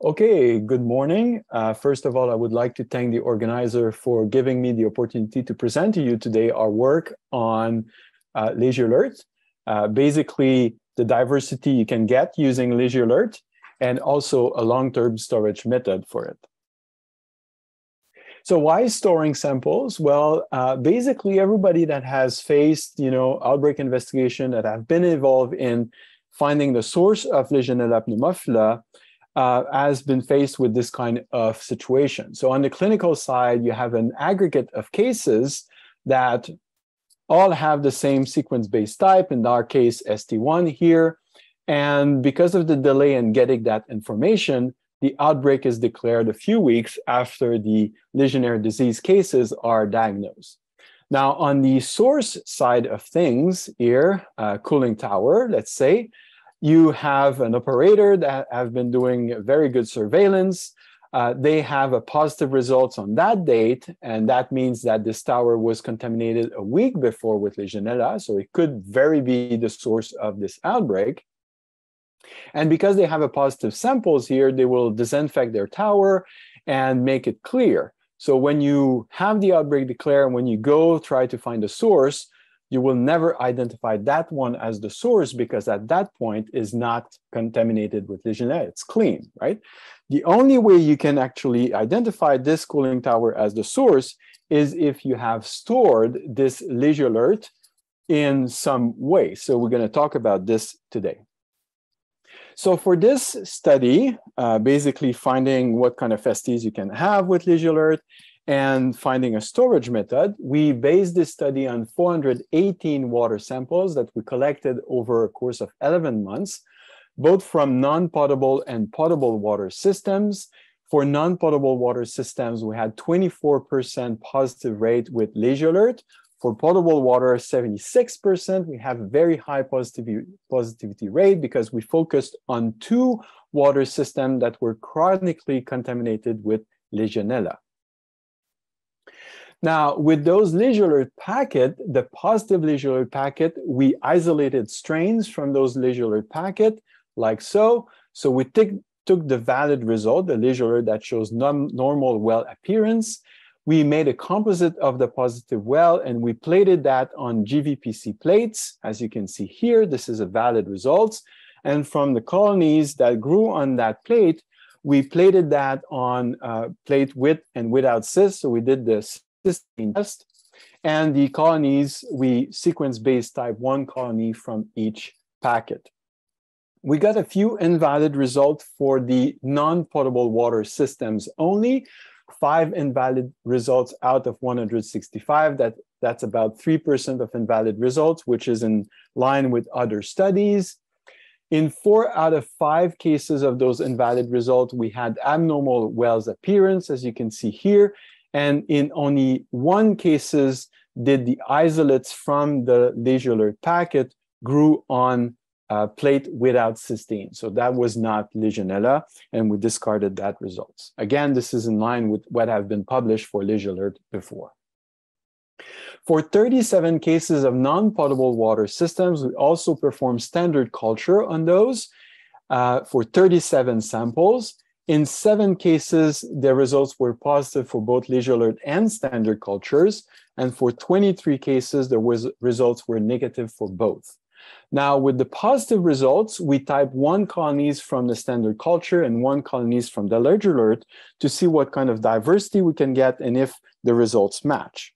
Okay, good morning. Uh, first of all, I would like to thank the organizer for giving me the opportunity to present to you today our work on uh, Alert. Uh, basically, the diversity you can get using Leisure Alert and also a long-term storage method for it. So why storing samples? Well, uh, basically everybody that has faced, you know, outbreak investigation that have been involved in finding the source of Legionella pneumophila uh, has been faced with this kind of situation. So on the clinical side, you have an aggregate of cases that all have the same sequence-based type, in our case, ST1 here. And because of the delay in getting that information, the outbreak is declared a few weeks after the Legionnaire disease cases are diagnosed. Now, on the source side of things here, uh, cooling tower, let's say, you have an operator that have been doing very good surveillance. Uh, they have a positive results on that date, and that means that this tower was contaminated a week before with Legionella, so it could very be the source of this outbreak. And because they have a positive samples here, they will disinfect their tower and make it clear. So when you have the outbreak declared, and when you go try to find a source, you will never identify that one as the source because at that point is not contaminated with Legionella. It's clean, right? The only way you can actually identify this cooling tower as the source is if you have stored this Léger alert in some way. So we're going to talk about this today. So for this study, uh, basically finding what kind of FSTs you can have with Léger alert and finding a storage method, we based this study on 418 water samples that we collected over a course of 11 months, both from non-potable and potable water systems. For non-potable water systems, we had 24% positive rate with Léger alert, for potable water, 76%, we have a very high positivity, positivity rate because we focused on two water systems that were chronically contaminated with Legionella. Now, with those Léger alert packet, the positive Léger alert packet, we isolated strains from those Léger alert packet, like so. So we took the valid result, the Léger alert that shows normal well appearance, we made a composite of the positive well and we plated that on GVPC plates. As you can see here, this is a valid result. And from the colonies that grew on that plate, we plated that on uh, plate with and without cyst. So we did the cystine test. And the colonies, we sequence-based type 1 colony from each packet. We got a few invalid results for the non-potable water systems only, five invalid results out of 165. That, that's about 3% of invalid results, which is in line with other studies. In four out of five cases of those invalid results, we had abnormal wells appearance, as you can see here. And in only one cases did the isolates from the alert packet grew on uh, plate without cystine. So that was not Legionella, and we discarded that results. Again, this is in line with what have been published for alert before. For 37 cases of non-potable water systems, we also performed standard culture on those uh, for 37 samples. In seven cases, the results were positive for both Léger alert and standard cultures. And for 23 cases, the results were negative for both. Now, with the positive results, we type one colonies from the standard culture and one colonies from the Léger alert to see what kind of diversity we can get and if the results match.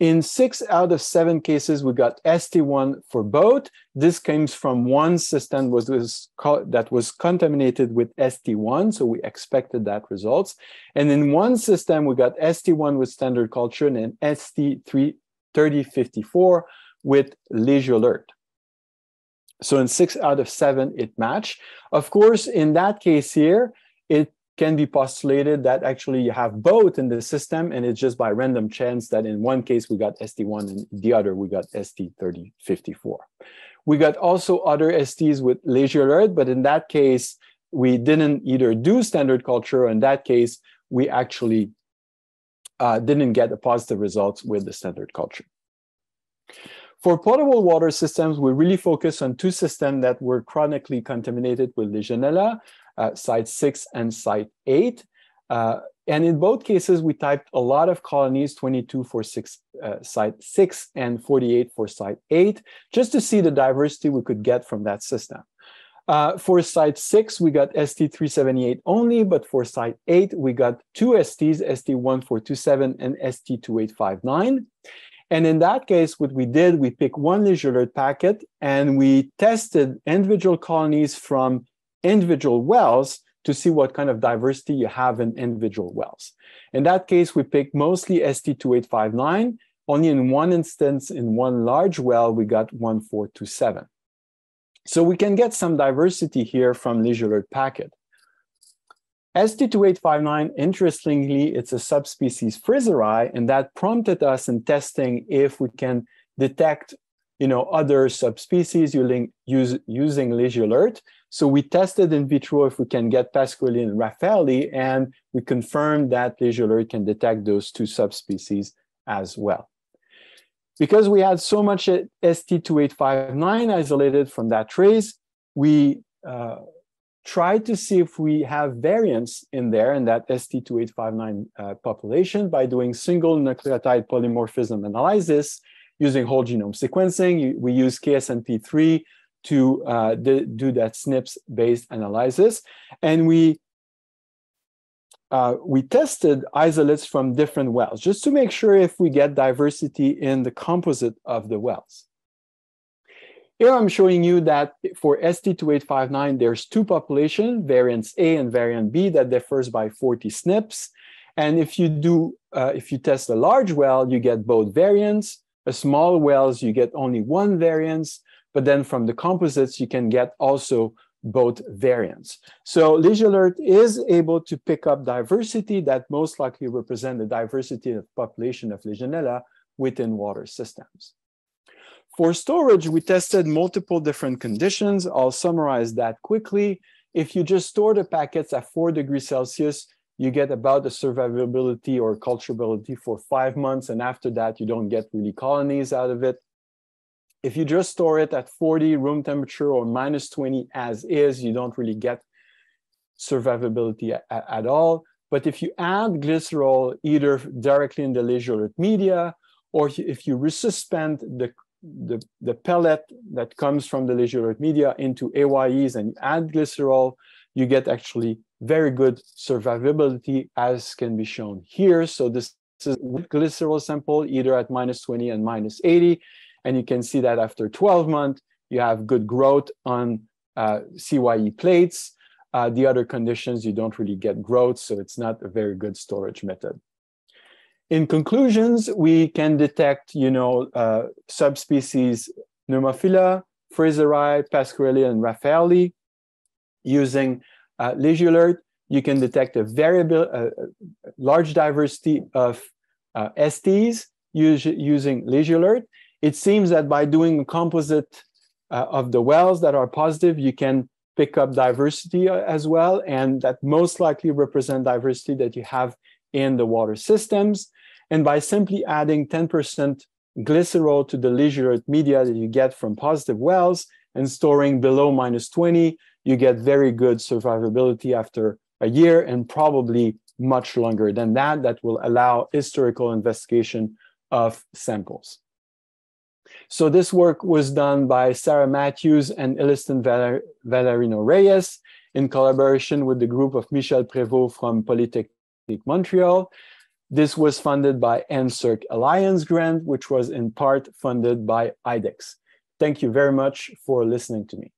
In six out of seven cases, we got ST1 for both. This comes from one system was, was that was contaminated with ST1, so we expected that results. And in one system, we got ST1 with standard culture and ST3054 with Léger alert. So in six out of seven, it matched. Of course, in that case here, it can be postulated that actually you have both in the system and it's just by random chance that in one case we got ST1 and the other we got ST3054. We got also other STs with Léger alert, but in that case, we didn't either do standard culture or in that case, we actually uh, didn't get a positive results with the standard culture. For potable water systems, we really focus on two systems that were chronically contaminated with Legionella. Uh, site six and site eight. Uh, and in both cases, we typed a lot of colonies, 22 for six, uh, site six and 48 for site eight, just to see the diversity we could get from that system. Uh, for site six, we got ST378 only, but for site eight, we got two STs, ST1427 and ST2859. And in that case, what we did, we picked one leisure alert packet and we tested individual colonies from individual wells to see what kind of diversity you have in individual wells. In that case, we picked mostly ST2859. Only in one instance, in one large well, we got 1427. So we can get some diversity here from leisure alert packet. ST2859, interestingly, it's a subspecies fryseri, and that prompted us in testing if we can detect you know, other subspecies using, use, using leisure alert. So we tested in vitro if we can get Pasquarelli and Raffaelli, and we confirmed that leisure can detect those two subspecies as well. Because we had so much ST2859 isolated from that trace, we uh, tried to see if we have variants in there in that ST2859 uh, population by doing single nucleotide polymorphism analysis using whole genome sequencing. We use KSNP3 to uh, do that SNPs-based analysis. And we uh, we tested isolates from different wells just to make sure if we get diversity in the composite of the wells. Here I'm showing you that for ST2859, there's two population, variants A and variant B that differs by 40 SNPs. And if you do, uh, if you test a large well, you get both variants. A small wells, you get only one variance. But then from the composites, you can get also both variants. So Leisure Alert is able to pick up diversity that most likely represent the diversity of population of Legionella within water systems. For storage, we tested multiple different conditions. I'll summarize that quickly. If you just store the packets at four degrees Celsius, you get about the survivability or culturability for five months. And after that, you don't get really colonies out of it. If you just store it at 40 room temperature or minus 20 as is, you don't really get survivability at, at all. But if you add glycerol either directly in the leisure media, or if you resuspend the, the, the pellet that comes from the leisure media into AYEs and add glycerol, you get actually very good survivability as can be shown here. So this is glycerol sample either at minus 20 and minus 80. And you can see that after 12 months, you have good growth on uh, CYE plates. Uh, the other conditions, you don't really get growth, so it's not a very good storage method. In conclusions, we can detect, you know, uh, subspecies Pneumophila, Fraseri, Pasquarelli, and Raffaelli using uh, Alert. You can detect a variable, uh, large diversity of uh, STs using Alert. It seems that by doing a composite uh, of the wells that are positive, you can pick up diversity uh, as well, and that most likely represent diversity that you have in the water systems. And by simply adding 10% glycerol to the leisure media that you get from positive wells and storing below minus 20, you get very good survivability after a year and probably much longer than that, that will allow historical investigation of samples. So this work was done by Sarah Matthews and Valer Valerino Reyes in collaboration with the group of Michel Prévost from Polytechnique Montreal. This was funded by NSERC Alliance grant, which was in part funded by IDEX. Thank you very much for listening to me.